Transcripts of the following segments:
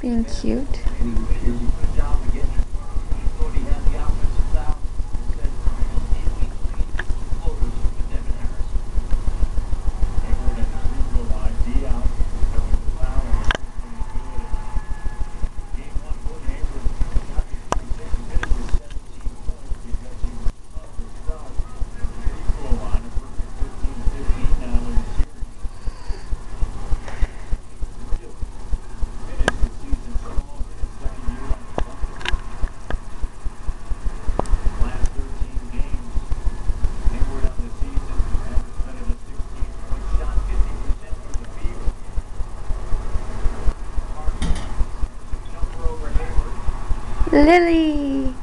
Being cute. Lily!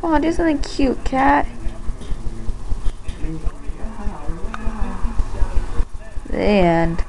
Come on, do something cute, cat. End.